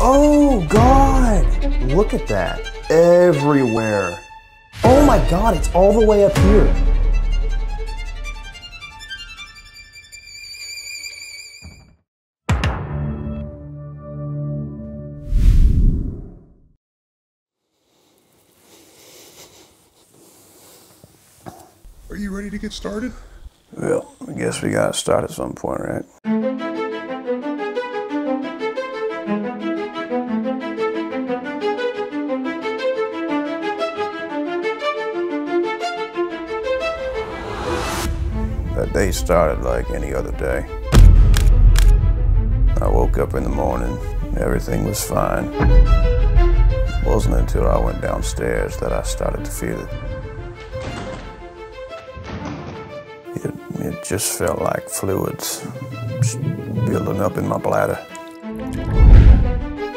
Oh God! Look at that. Everywhere. Oh my God, it's all the way up here. Are you ready to get started? Well, I guess we gotta start at some point, right? Day started like any other day. I woke up in the morning, everything was fine. It wasn't until I went downstairs that I started to feel it. It, it just felt like fluids building up in my bladder.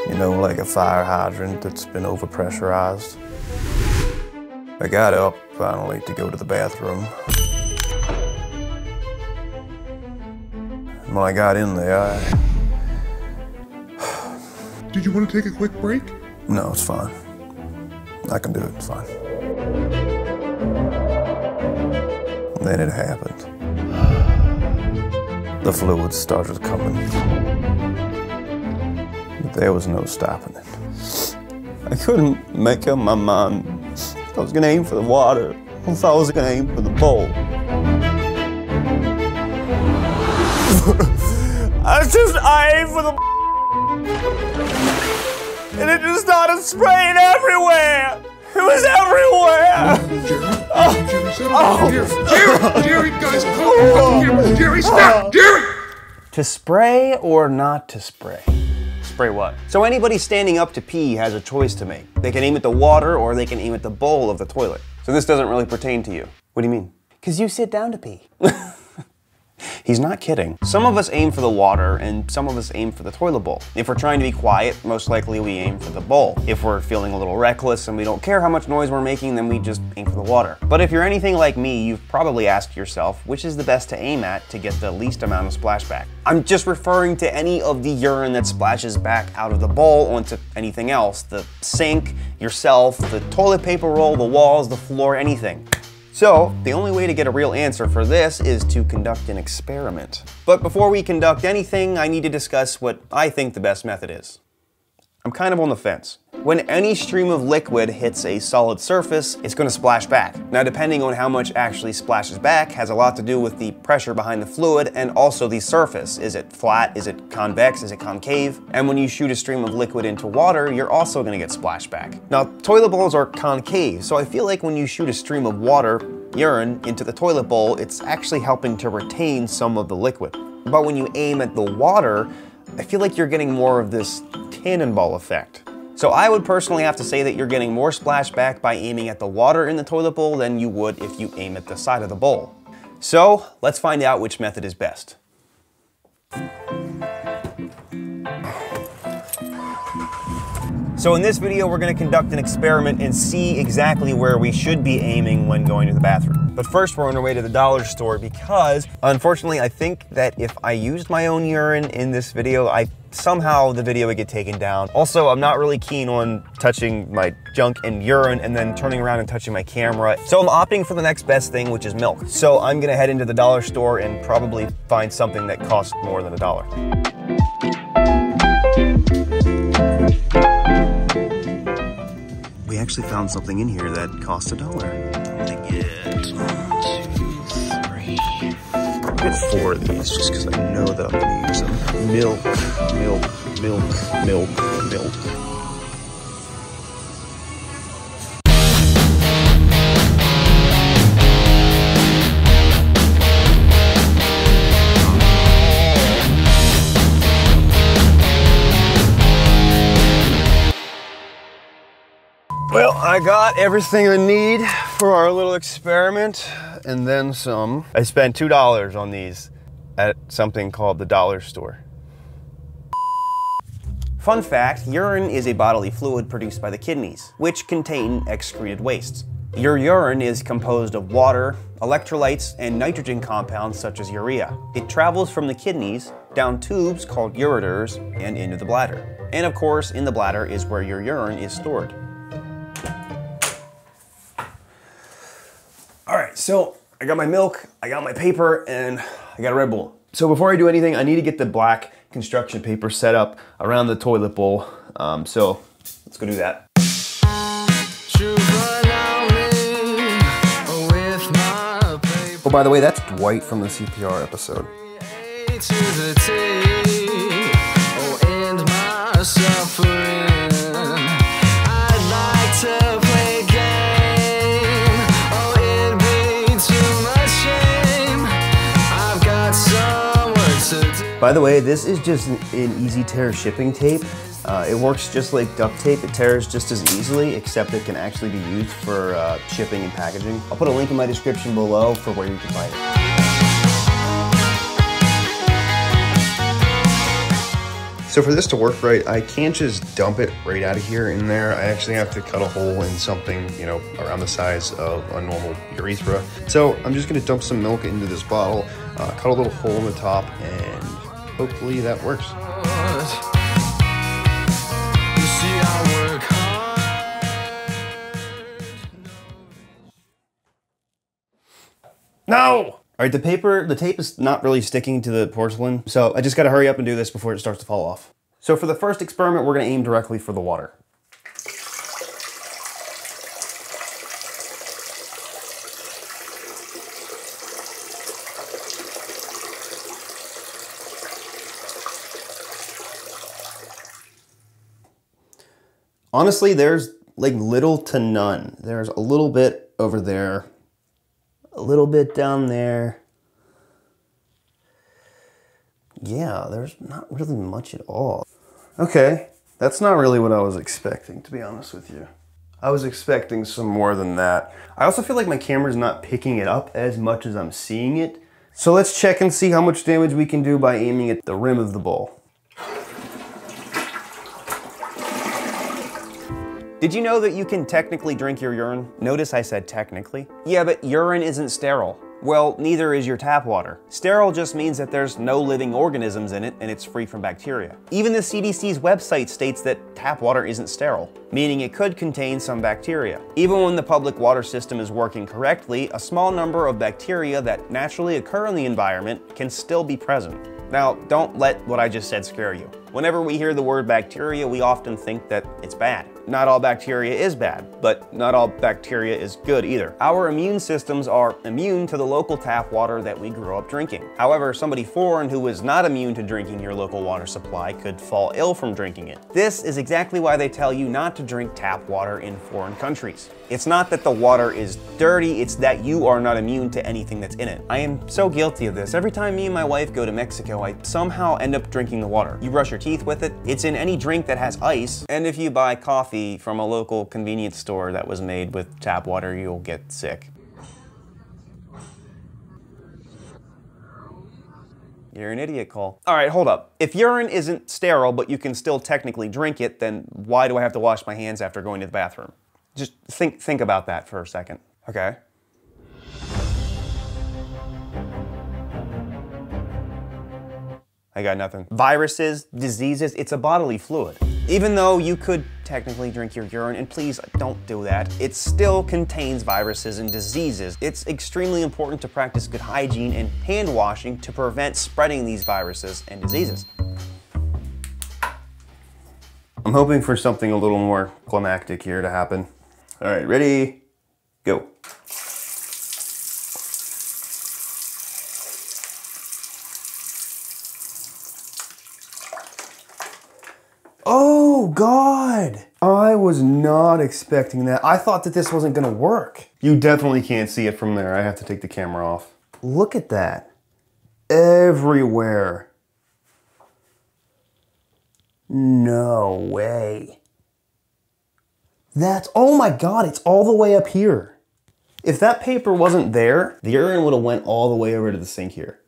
You know, like a fire hydrant that's been overpressurized. I got up finally to go to the bathroom. When I got in there, I, Did you want to take a quick break? no, it's fine. I can do it, it's fine. Then it happened. The fluid started coming. But there was no stopping it. I couldn't make up my mind. I was gonna aim for the water. I thought I was gonna aim for the bowl. I just I aimed for the and it just started spraying everywhere. It was everywhere. Jerry? Oh, Jerry, settle down. Jerry, Jerry, Jerry, guys, come on, come on, Jerry, oh. stop, oh. Jerry! To spray or not to spray? Spray what? So anybody standing up to pee has a choice to make. They can aim at the water or they can aim at the bowl of the toilet. So this doesn't really pertain to you. What do you mean? Because you sit down to pee. He's not kidding. Some of us aim for the water and some of us aim for the toilet bowl. If we're trying to be quiet, most likely we aim for the bowl. If we're feeling a little reckless and we don't care how much noise we're making, then we just aim for the water. But if you're anything like me, you've probably asked yourself which is the best to aim at to get the least amount of splashback. I'm just referring to any of the urine that splashes back out of the bowl onto anything else. The sink, yourself, the toilet paper roll, the walls, the floor, anything. So, the only way to get a real answer for this is to conduct an experiment. But before we conduct anything, I need to discuss what I think the best method is. I'm kind of on the fence. When any stream of liquid hits a solid surface, it's going to splash back. Now, depending on how much actually splashes back has a lot to do with the pressure behind the fluid and also the surface. Is it flat? Is it convex? Is it concave? And when you shoot a stream of liquid into water, you're also going to get splashback. Now, toilet bowls are concave, so I feel like when you shoot a stream of water, urine, into the toilet bowl, it's actually helping to retain some of the liquid. But when you aim at the water, I feel like you're getting more of this cannonball effect. So I would personally have to say that you're getting more splashback by aiming at the water in the toilet bowl than you would if you aim at the side of the bowl. So let's find out which method is best. So in this video, we're gonna conduct an experiment and see exactly where we should be aiming when going to the bathroom. But first, we're on our way to the dollar store because, unfortunately, I think that if I used my own urine in this video, I somehow the video would get taken down. Also, I'm not really keen on touching my junk and urine and then turning around and touching my camera. So I'm opting for the next best thing, which is milk. So I'm gonna head into the dollar store and probably find something that costs more than a dollar. We actually found something in here that costs a dollar. Four of these just because I know that I'm gonna use them. Milk, milk, milk, milk, milk. Well, I got everything I need for our little experiment and then some. I spent $2 on these at something called the dollar store. Fun fact, urine is a bodily fluid produced by the kidneys, which contain excreted wastes. Your urine is composed of water, electrolytes, and nitrogen compounds such as urea. It travels from the kidneys down tubes called ureters and into the bladder. And of course, in the bladder is where your urine is stored. Right, so I got my milk, I got my paper, and I got a Red Bull. So before I do anything, I need to get the black construction paper set up around the toilet bowl. Um, so let's go do that. Oh, by the way, that's Dwight from the CPR episode. By the way, this is just an, easy tear shipping tape. Uh, it works just like duct tape. It tears just as easily, except it can actually be used for uh, shipping and packaging. I'll put a link in my description below for where you can find it. So for this to work right, I can't just dump it right out of here in there. I actually have to cut a hole in something, you know, around the size of a normal urethra. So I'm just gonna dump some milk into this bottle, uh, cut a little hole in the top, and hopefully that works. No! All right, the paper, the tape is not really sticking to the porcelain, so I just gotta hurry up and do this before it starts to fall off. So for the first experiment, we're gonna aim directly for the water. Honestly, there's like little to none. There's a little bit over there, a little bit down there. Yeah, there's not really much at all. Okay, that's not really what I was expecting, to be honest with you. I was expecting some more than that. I also feel like my camera's not picking it up as much as I'm seeing it. So let's check and see how much damage we can do by aiming at the rim of the bowl. Did you know that you can technically drink your urine? Notice I said technically. Yeah, but urine isn't sterile. Well, neither is your tap water. Sterile just means that there's no living organisms in it and it's free from bacteria. Even the CDC's website states that tap water isn't sterile, meaning it could contain some bacteria. Even when the public water system is working correctly, a small number of bacteria that naturally occur in the environment can still be present. Now, don't let what I just said scare you. Whenever we hear the word bacteria, we often think that it's bad. Not all bacteria is bad, but not all bacteria is good either. Our immune systems are immune to the local tap water that we grew up drinking. However, somebody foreign who is not immune to drinking your local water supply could fall ill from drinking it. This is exactly why they tell you not to drink tap water in foreign countries. It's not that the water is dirty, it's that you are not immune to anything that's in it. I am so guilty of this. Every time me and my wife go to Mexico, I somehow end up drinking the water. You brush your teeth with it, it's in any drink that has ice, and if you buy coffee from a local convenience store that was made with tap water, you'll get sick. You're an idiot, Cole. All right, hold up. If urine isn't sterile, but you can still technically drink it, then why do I have to wash my hands after going to the bathroom? Just think, think about that for a second. Okay. I got nothing. Viruses, diseases, it's a bodily fluid. Even though you could technically drink your urine, and please don't do that, it still contains viruses and diseases. It's extremely important to practice good hygiene and hand washing to prevent spreading these viruses and diseases. I'm hoping for something a little more climactic here to happen. All right, ready, go. Oh God! I was not expecting that. I thought that this wasn't gonna work. You definitely can't see it from there. I have to take the camera off. Look at that. Everywhere. No way. That's, oh my God, it's all the way up here. If that paper wasn't there, the urine would have went all the way over to the sink here.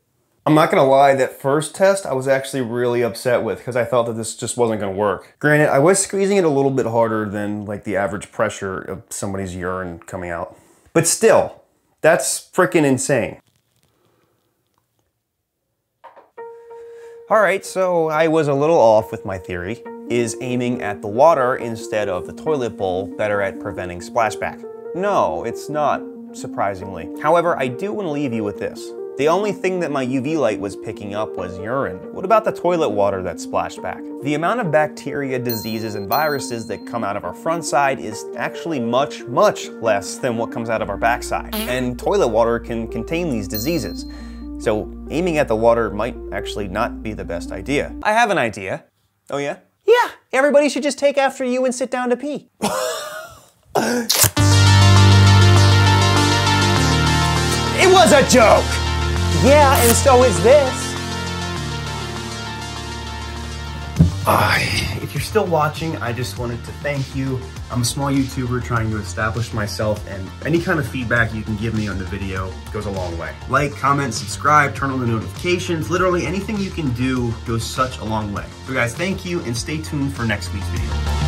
I'm not gonna lie, that first test I was actually really upset with because I thought that this just wasn't gonna work. Granted, I was squeezing it a little bit harder than like the average pressure of somebody's urine coming out. But still, that's freaking insane. All right, so I was a little off with my theory. Is aiming at the water instead of the toilet bowl better at preventing splashback? No, it's not, surprisingly. However, I do want to leave you with this. The only thing that my UV light was picking up was urine. What about the toilet water that splashed back? The amount of bacteria, diseases, and viruses that come out of our front side is actually much, much less than what comes out of our backside. And toilet water can contain these diseases. So aiming at the water might actually not be the best idea. I have an idea. Oh yeah? Yeah, everybody should just take after you and sit down to pee. it was a joke! Yeah, and so is this. If you're still watching, I just wanted to thank you. I'm a small YouTuber trying to establish myself, and any kind of feedback you can give me on the video goes a long way. Like, comment, subscribe, turn on the notifications. Literally anything you can do goes such a long way. So guys, thank you, and stay tuned for next week's video.